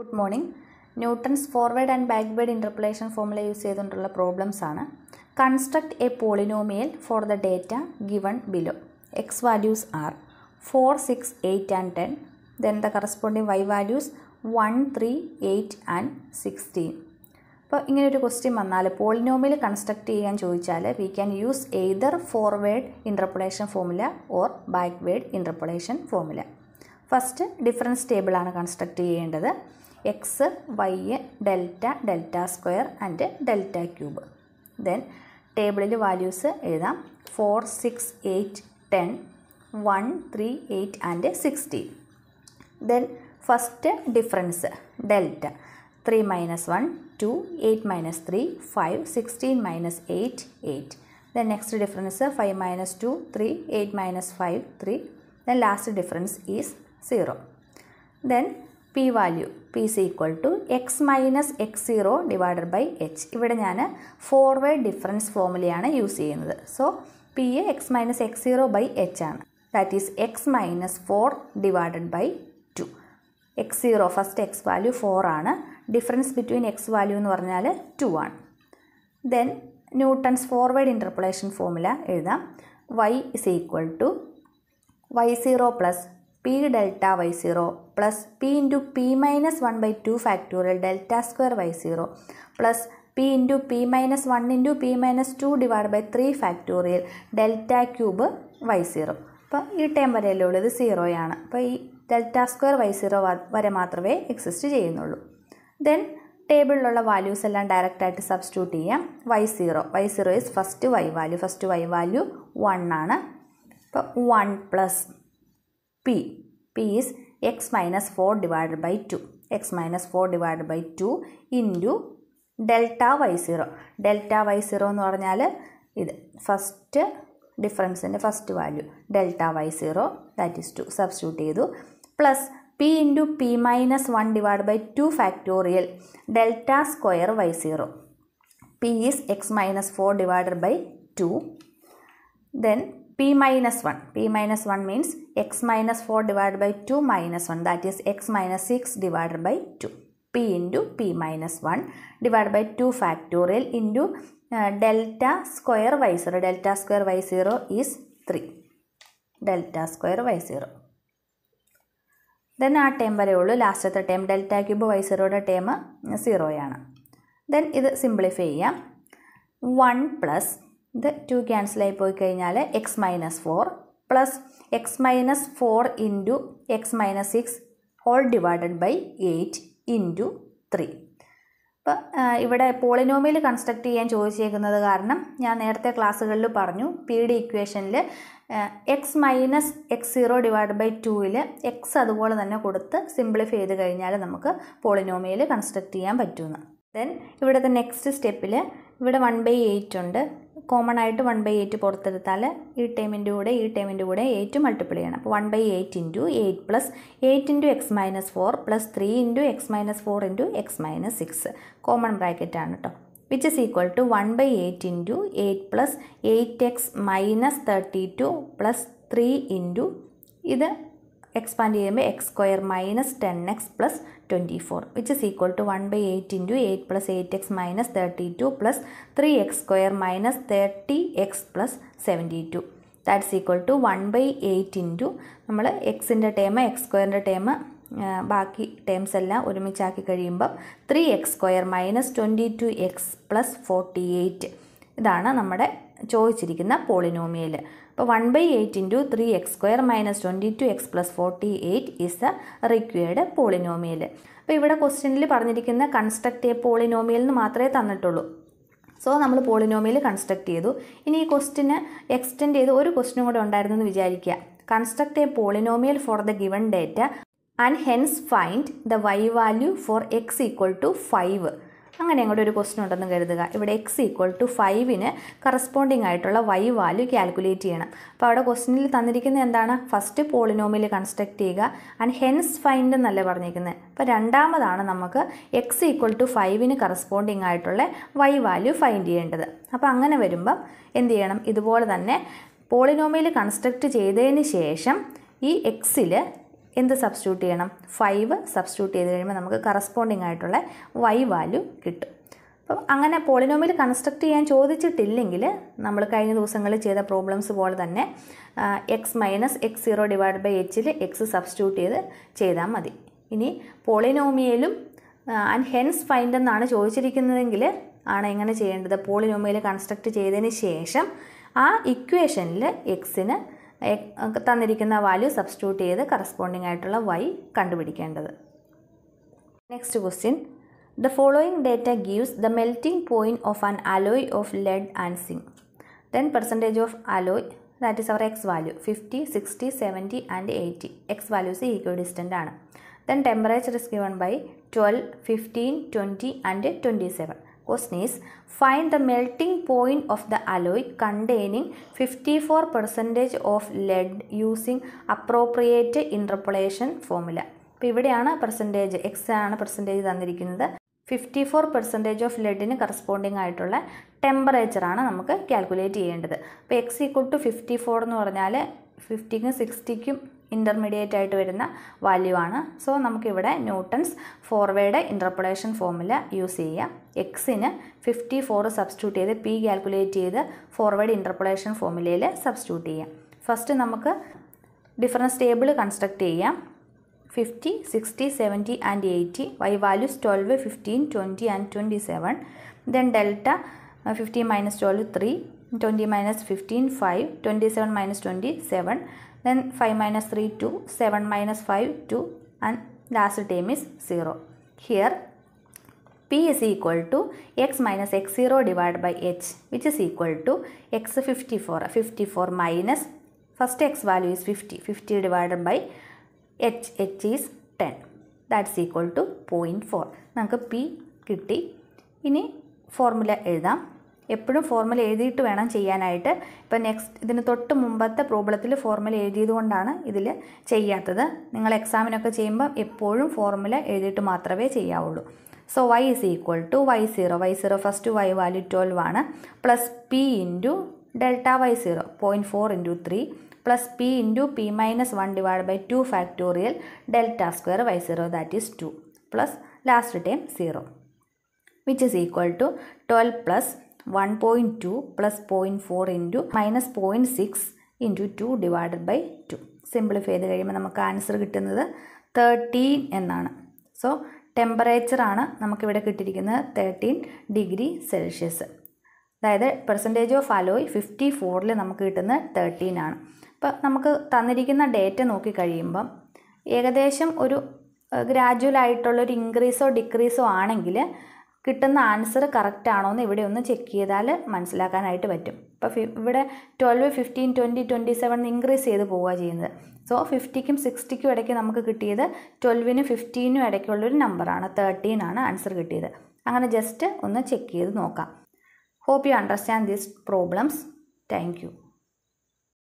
Good morning. Newton's forward and backward interpolation formula use ചെയ്തുകൊണ്ടുള്ള problems ആണ്. Construct a polynomial for the data given below. X values are four six eight and ten then the corresponding y values one three eight and sixteen അപ്പോൾ ഇങ്ങനെ ഒരു question വന്നാൽ polynomial construct ചെയ്യാൻ ചോദിച്ചാൽ we can use either forward interpolation formula or backward interpolation formula first difference ടേബിളാണ് construct ചെയ്യേണ്ടത്. X y delta delta square and delta cube then ടേബിളിൽ values എഴുതാം. Four six eight ten one three eight and sixteen then first difference delta three minus one two eight minus three five sixteen minus eight eight then next difference five minus two three eight minus five three then last difference is zero then p value p c equal to x minus x zero divided by h ഇവിടെ ഞാൻ forward difference ഫോർമുലയാണ് use ചെയ്യുന്നത്. So p a x minus x zero by h ആണ്. That is x minus four divided by two x zero first x value four ആണ്. Difference between X value എന്ന് പറഞ്ഞാൽ two ആണ്. Then Newton's forward interpolation formula എഴുതാം. Y is equal to y zero plus p delta y zero plus p into p minus one by two factorial delta square y zero plus p into p minus one into p minus two divide by three factorial delta cube y zero. അപ്പോൾ ഈ term വരെയല്ലേ ഉള്ളത് സീറോയാണ്. അപ്പോൾ ഈ delta square Y zero വരെ മാത്രമേ exist ചെയ്യുന്നുള്ളൂ. ദെൻ ടേബിളിലുള്ള വാല്യൂസ് എല്ലാം ഡയറക്റ്റ് ആയിട്ട് സബ്സ്റ്റിറ്റ്യൂട്ട് ചെയ്യാം. Y zero. Y zero is first y value first y value one ആണ്. അപ്പോൾ one plus p p is x minus four divided by two x minus four divided by two into delta y zero delta y zero എന്ന് പറഞ്ഞാൽ ഇത്. First ഡിഫറൻസിന്റെ first value delta y zero that is two substitute ചെയ്തു. Plus p into p minus one divide by two factorial delta square y zero p is x minus four divided by two then minus 1 p minus 1 means x minus 4 divided by 2 minus 1 that is x minus 6 divided by 2 p into p minus 1 divided by 2 factorial into uh, delta square y 0 delta square y 0 is 3 delta square y 0 then ആ term വരെ ഉള്ളൂ ലാസ്റ്റത്തെ term delta cube Y സീറോയുടെ term സീറോയാണ് then ഇത് simplify ചെയ്യാം one plus ഇത് two cancel ആയി പോയി കഴിഞ്ഞാൽ x minus four plus x minus four into x minus six whole divided by eight into three അപ്പോൾ ഇവിടെ പോളിനോമിയൽ കൺസ്ട്രക്ട് ചെയ്യാൻ ചോദിച്ചേക്കുന്നത് കാരണം ഞാൻ നേരത്തെ ക്ലാസ്സുകളിൽ പറഞ്ഞു പി ഡി ഇക്വേഷനിൽ x minus x zero divide by ടൂവിൽ എക്സ് അതുപോലെ തന്നെ കൊടുത്ത് സിംപ്ലിഫൈ ചെയ്ത് കഴിഞ്ഞാൽ നമുക്ക് പോളിനോമിയൽ കൺസ്ട്രക്ട് ചെയ്യാൻ പറ്റുമെന്ന് ദെൻ ഇവിടുത്തെ നെക്സ്റ്റ് സ്റ്റെപ്പിൽ ഇവിടെ വൺ ബൈ എയ്റ്റ് ഉണ്ട്. കോമൺ ആയിട്ട് വൺ ബൈ എയ്റ്റ് പുറത്തെടുത്താൽ ഈ ടൈമിന്റെ കൂടെ ഈ ടൈമിന്റെ കൂടെ എയ്റ്റ് മൾട്ടിപ്ലൈ ചെയ്യണം. അപ്പോൾ one by eight into eight plus eight into x minus four plus three into x minus four into x minus six common bracket ആണ് കേട്ടോ which is equal to one by eight into eight plus eight x minus thirty two plus three into ഇത് expand ചെയ്യുമ്പോൾ x square minus ten x plus twenty four which is equal to one by eight into eight plus eight x minus thirty two plus three x square minus thirty x plus seventy two that's equal to one by eight into നമ്മൾ എക്സിന്റെ term x സ്ക്വയറിന്റെ term ബാക്കി terms എല്ലാം ഒരുമിച്ചാക്കി കഴിയുമ്പം three x square minus twenty two x plus forty eight ഇതാണ് നമ്മുടെ ചോദിച്ചിരിക്കുന്ന പോളിനോമിയൽ അപ്പോൾ one by eight into three x square minus twenty two x plus forty eight is the required polynomial അപ്പോൾ ഇവിടെ ക്വസ്റ്റ്യനിൽ പറഞ്ഞിരിക്കുന്ന കൺസ്ട്രക്ട് എ പോളിനോമിയൽ എന്ന് മാത്രമേ തന്നിട്ടുള്ളൂ. സോ നമ്മൾ പോളിനോമിയൽ കൺസ്ട്രക്ട് ചെയ്തു. ഇനി ഈ ക്വസ്റ്റിന് എക്സ്റ്റെൻഡ് ചെയ്ത് ഒരു ക്വസ്റ്റിനും കൂടെ ഉണ്ടായിരുന്നു എന്ന് വിചാരിക്കുക. Construct a polynomial for the given data and hence find the y value for x equal to five അങ്ങനെ അങ്ങോട്ട് ഒരു ക്വസ്റ്റൻ ഉണ്ടെന്ന് കരുതുക. ഇവിടെ എക്സ് ഈക്വൽ ടു ഫൈവിന് കറസ്പോണ്ടിങ് ആയിട്ടുള്ള വൈ വാല്യൂ കാൽക്കുലേറ്റ് ചെയ്യണം. അപ്പോൾ അവിടെ ക്വസ്റ്റനിൽ തന്നിരിക്കുന്ന എന്താണ്? ഫസ്റ്റ് പോളിനോമിയൽ കൺസ്ട്രക്ട് ചെയ്യുക. ആൻഡ് ഹെൻസ് ഫൈൻഡ് എന്നല്ലേ പറഞ്ഞിരിക്കുന്നത്? അപ്പോൾ രണ്ടാമതാണ് നമുക്ക് എക്സ് ഈക്വൽ ടു ഫൈവിന് കറസ്പോണ്ടിങ് ആയിട്ടുള്ള വൈ വാല്യൂ ഫൈൻഡ് ചെയ്യേണ്ടത്. അപ്പോൾ അങ്ങനെ വരുമ്പം എന്ത് ചെയ്യണം? ഇതുപോലെ തന്നെ പോളിനോമിയൽ കൺസ്ട്രക്ട് ചെയ്തതിന് ശേഷം ഈ എക്സിൽ എന്ത് സബ്സ്റ്റിറ്റ്യൂട്ട് ചെയ്യണം? ഫൈവ് സബ്സ്റ്റിറ്റ്യൂട്ട് ചെയ്ത് കഴിയുമ്പോൾ നമുക്ക് കറസ്പോണ്ടിങ് ആയിട്ടുള്ള വൈ വാല്യൂ കിട്ടും. അപ്പം അങ്ങനെ പോളിനോമിയൽ കൺസ്ട്രക്ട് ചെയ്യാൻ ചോദിച്ചിട്ടില്ലെങ്കിൽ നമ്മൾ കഴിഞ്ഞ ദിവസങ്ങളിൽ ചെയ്ത പ്രോബ്ലംസ് പോലെ തന്നെ x minus x zero divide by എച്ചിൽ എക്സ് സബ്സ്റ്റിറ്റ്യൂട്ട് ചെയ്ത് ചെയ്താൽ മതി. ഇനി പോളിനോമിയലും ആൻഡ് ഹെൻസ് ഫൈൻഡ് എന്നാണ് ചോദിച്ചിരിക്കുന്നതെങ്കിൽ ആണ് എങ്ങനെ ചെയ്യേണ്ടത്? പോളിനോമിയൽ കൺസ്ട്രക്ട് ചെയ്തതിന് ശേഷം ആ ഇക്വേഷനിൽ എക്സിന് തന്നിരിക്കുന്ന വാല്യൂ സബ്സ്റ്റിറ്റ്യൂട്ട് ചെയ്ത് കറസ്പോണ്ടിങ് ആയിട്ടുള്ള വൈ കണ്ടുപിടിക്കേണ്ടത്. Next question the following data gives the melting point of an alloy of lead and zinc then percentage of alloy that is our x value fifty sixty seventy and eighty x values equal distant ആണ്. Then temperature is given by twelve fifteen twenty and twenty seven question is find the melting point of the alloy containing 54 percentage of lead using appropriate interpolation formula. അപ്പോൾ ഇവിടെയാണ് percentage x ആണ് percentage തന്നിരിക്കുന്നത്. Fifty four percentage of ലെഡിന് corresponding ആയിട്ടുള്ള ടെമ്പറേച്ചറാണ് നമുക്ക് calculate ചെയ്യേണ്ടത്. അപ്പോൾ x equal to fifty four എന്ന് പറഞ്ഞാൽ ഫിഫ്റ്റിക്കും സിക്സ്റ്റിക്കും ഇന്റർമീഡിയറ്റ് ആയിട്ട് വരുന്ന വാല്യൂ ആണ്. സോ നമുക്കിവിടെ Newton's forward interpolation formula use ചെയ്യാം. എക്സിന് ഫിഫ്റ്റി ഫോർ സബ്സ്റ്റിറ്റ്യൂട്ട് ചെയ്ത് പി കാൽക്കുലേറ്റ് ചെയ്ത് ഫോർവേഡ് ഇന്റർപൊളേഷൻ ഫോമുലയിൽ സബ്സ്റ്റിറ്റ്യൂട്ട് ചെയ്യാം. ഫസ്റ്റ് നമുക്ക് ഡിഫറൻസ് ടേബിൾ കൺസ്ട്രക്ട് ചെയ്യാം. Fifty sixty seventy and eighty y values twelve fifteen twenty and twenty seven then delta fifteen minus twelve three twenty minus fifteen five twenty seven minus twenty seven then 5 minus 3 2 7 minus 5 2 and last term is 0 here p is equal to x minus x0 divided by h which is equal to x 54 54 minus first x value is 50 50 divided by h h is 10 that's equal to 0.4 നമുക്ക് p കിട്ടി ഇനി formula എഴുതാം എപ്പോഴും formula എഴുതിയിട്ട് വേണം ചെയ്യാനായിട്ട്. ഇപ്പം next ഇതിന് തൊട്ട് മുമ്പത്തെ പ്രോബ്ലത്തിൽ ഫോർമുല എഴുതിയത് കൊണ്ടാണ് ഇതിൽ ചെയ്യാത്തത്. നിങ്ങൾ എക്സാമിനൊക്കെ ചെയ്യുമ്പോൾ എപ്പോഴും ഫോർമുല എഴുതിയിട്ട് മാത്രമേ ചെയ്യാവുള്ളൂ. So y is equal to y zero y zero first y value twelve ആണ്. Plus p into delta y zero point four into three plus p into p minus one divide by two factorial delta square y zero that is two plus last time zero which is equal to twelve plus one point two plus point four into minus point six into two divided by two simplify ചെയ്ത് കഴിയുമ്പോൾ നമുക്ക് answer കിട്ടുന്നത് thirteen എന്നാണ്. So ടെമ്പറേച്ചറാണ് നമുക്കിവിടെ കിട്ടിയിരിക്കുന്നത് thirteen degree Celsius അതായത് percentage of alloy fifty ഫോറിൽ നമുക്ക് കിട്ടുന്നത് തേർട്ടീൻ ആണ്. അപ്പോൾ നമുക്ക് തന്നിരിക്കുന്ന ഡേറ്റ നോക്കിക്കഴിയുമ്പം ഏകദേശം ഒരു ഗ്രാജുവൽ ആയിട്ടുള്ളൊരു ഇൻക്രീസോ ഡിക്രീസോ ആണെങ്കിൽ കിട്ടുന്ന ആൻസർ കറക്റ്റ് ആണോ എന്ന് ഇവിടെ ഒന്ന് ചെക്ക് ചെയ്താൽ മനസ്സിലാക്കാനായിട്ട് പറ്റും. ഇപ്പോൾ ഇവിടെ twelve fifteen twenty twenty seven increase ചെയ്ത് പോവുക ചെയ്യുന്നത്. സോ ഫിഫ്റ്റിക്കും സിക്സ്റ്റിക്കും ഇടയ്ക്ക് നമുക്ക് കിട്ടിയത് ട്വൽവിനും ഫിഫ്റ്റീനും ഇടയ്ക്കുള്ളൊരു നമ്പറാണ് തേർട്ടീൻ ആണ്. ആൻസർ കിട്ടിയത്. അങ്ങനെ ജസ്റ്റ് ഒന്ന് ചെക്ക് ചെയ്ത് നോക്കാം. Hope you understand these problems thank you